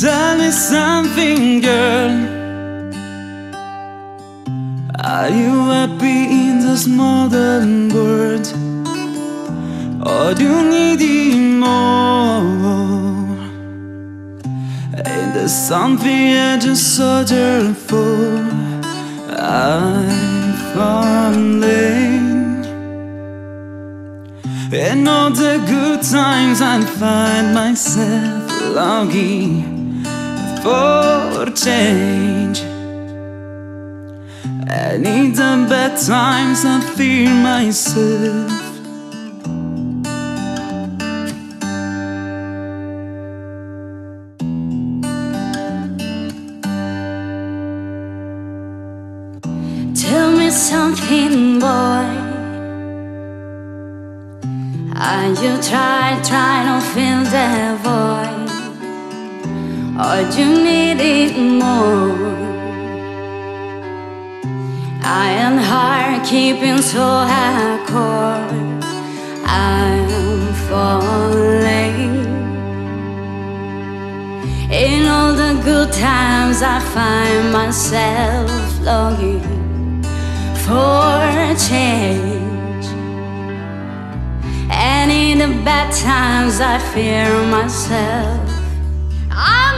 Tell me something, girl. Are you happy in this modern world? Or do you need it more? Ain't there something I just searching for? I'm falling. In all the good times, I find myself longing for change. I need the bad times, I fear myself. Tell me something, boy. Are you trying, trying to fill that void? Or do you need it more? I am hard keeping so hardcore. I'm falling. In all the good times, I find myself longing for change. And in the bad times, I fear myself. I'm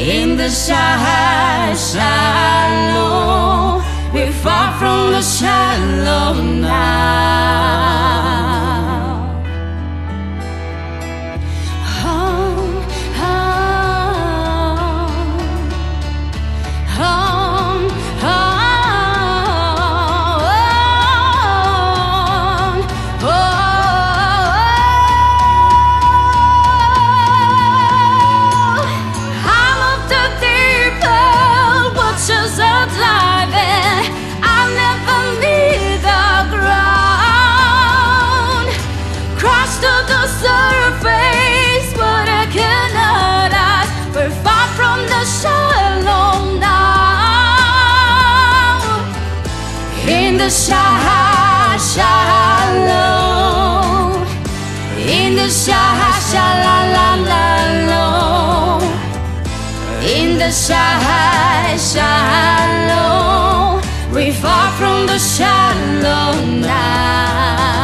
in the sha- shallow, we're far from the shallow now. the shy. We're far from the shallow now.